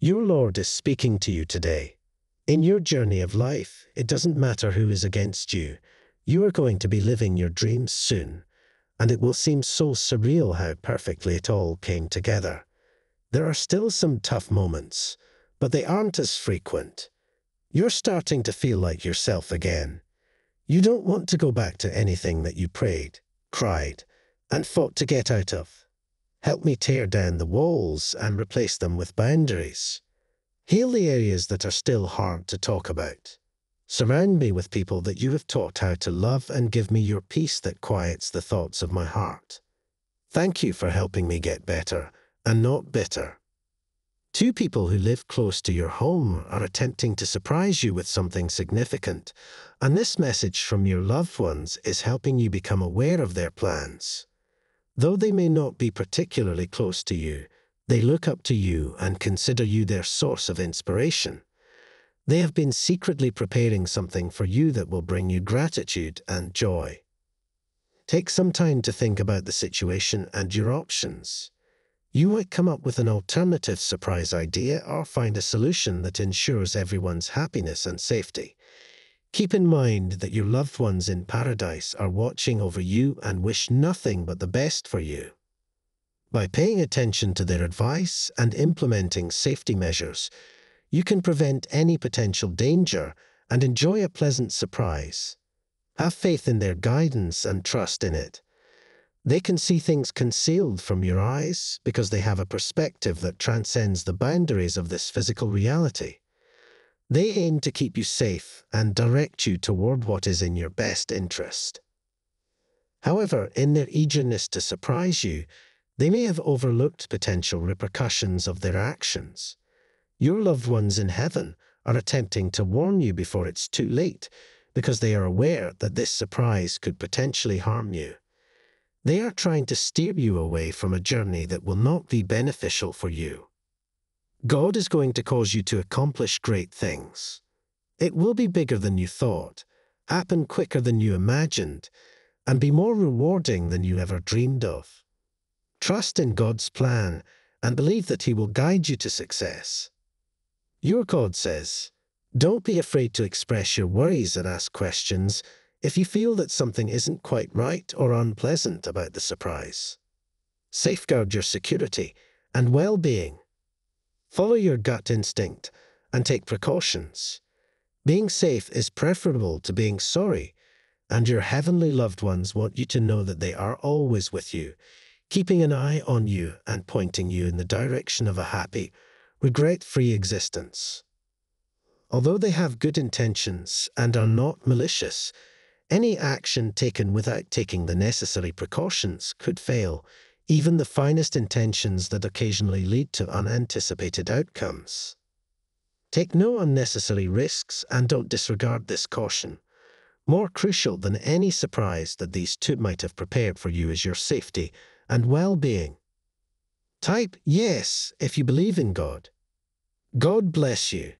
Your Lord is speaking to you today. In your journey of life, it doesn't matter who is against you. You are going to be living your dreams soon, and it will seem so surreal how perfectly it all came together. There are still some tough moments, but they aren't as frequent. You're starting to feel like yourself again. You don't want to go back to anything that you prayed, cried, and fought to get out of. Help me tear down the walls and replace them with boundaries. Heal the areas that are still hard to talk about. Surround me with people that you have taught how to love and give me your peace that quiets the thoughts of my heart. Thank you for helping me get better and not bitter. Two people who live close to your home are attempting to surprise you with something significant, and this message from your loved ones is helping you become aware of their plans. Though they may not be particularly close to you, they look up to you and consider you their source of inspiration. They have been secretly preparing something for you that will bring you gratitude and joy. Take some time to think about the situation and your options. You might come up with an alternative surprise idea or find a solution that ensures everyone's happiness and safety. Keep in mind that your loved ones in paradise are watching over you and wish nothing but the best for you. By paying attention to their advice and implementing safety measures, you can prevent any potential danger and enjoy a pleasant surprise. Have faith in their guidance and trust in it. They can see things concealed from your eyes because they have a perspective that transcends the boundaries of this physical reality. They aim to keep you safe and direct you toward what is in your best interest. However, in their eagerness to surprise you, they may have overlooked potential repercussions of their actions. Your loved ones in heaven are attempting to warn you before it's too late because they are aware that this surprise could potentially harm you. They are trying to steer you away from a journey that will not be beneficial for you. God is going to cause you to accomplish great things. It will be bigger than you thought, happen quicker than you imagined, and be more rewarding than you ever dreamed of. Trust in God's plan and believe that He will guide you to success. Your God says, Don't be afraid to express your worries and ask questions if you feel that something isn't quite right or unpleasant about the surprise. Safeguard your security and well being. Follow your gut instinct and take precautions. Being safe is preferable to being sorry, and your heavenly loved ones want you to know that they are always with you, keeping an eye on you and pointing you in the direction of a happy, regret free existence. Although they have good intentions and are not malicious, any action taken without taking the necessary precautions could fail, even the finest intentions that occasionally lead to unanticipated outcomes. Take no unnecessary risks and don't disregard this caution. More crucial than any surprise that these two might have prepared for you is your safety and well being. Type yes if you believe in God. God bless you.